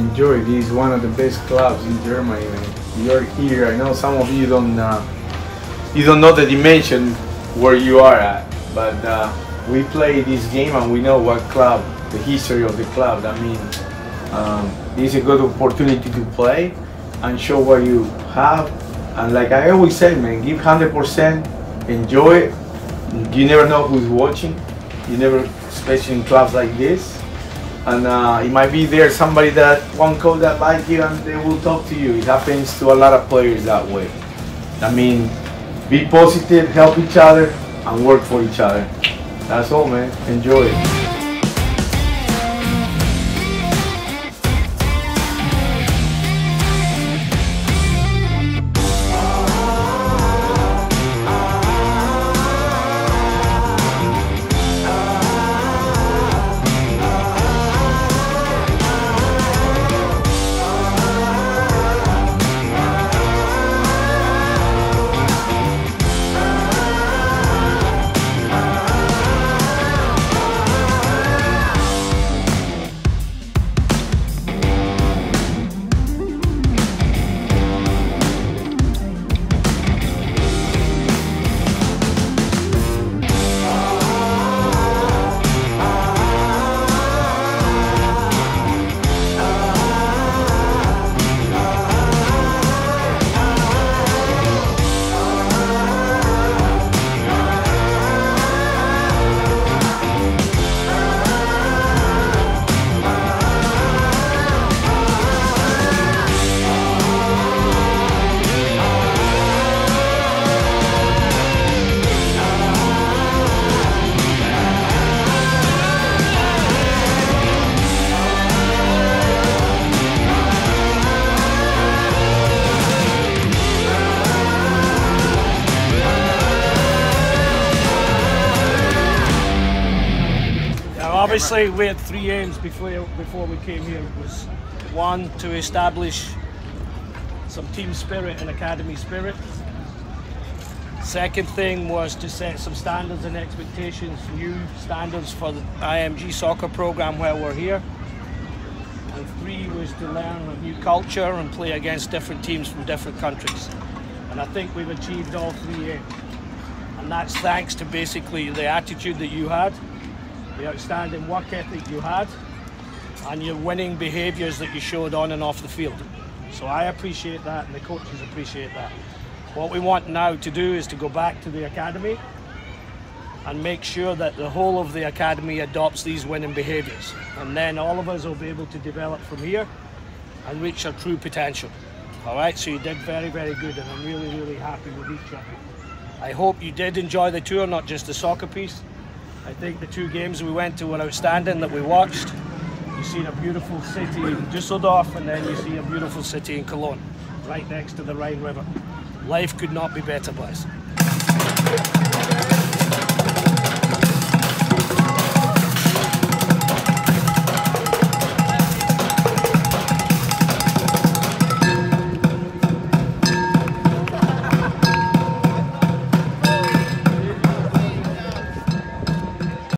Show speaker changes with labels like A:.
A: enjoy. This is one of the best clubs in Germany. Man. You're here. I know some of you don't uh, you don't know the dimension where you are at, but uh, we play this game and we know what club, the history of the club. I mean, um, it's a good opportunity to play and show what you have. And like I always say, man, give 100%, enjoy it. You never know who's watching. You never, especially in clubs like this and uh, it might be there somebody that one coach that like you and they will talk to you. It happens to a lot of players that way. I mean, be positive, help each other, and work for each other. That's all, man. Enjoy it.
B: Obviously we had three aims before before we came here. It was one to establish some team spirit and academy spirit. Second thing was to set some standards and expectations, new standards for the IMG soccer program where we're here. And three was to learn a new culture and play against different teams from different countries. And I think we've achieved all three aims. And that's thanks to basically the attitude that you had, the outstanding work ethic you had, and your winning behaviours that you showed on and off the field. So I appreciate that, and the coaches appreciate that. What we want now to do is to go back to the academy and make sure that the whole of the academy adopts these winning behaviours. And then all of us will be able to develop from here and reach our true potential. All right, so you did very, very good, and I'm really, really happy with each you. I hope you did enjoy the tour, not just the soccer piece. I think the two games we went to were outstanding that we watched. You see a beautiful city in Dusseldorf and then you see a beautiful city in Cologne, right next to the Rhine River. Life could not be better, boys.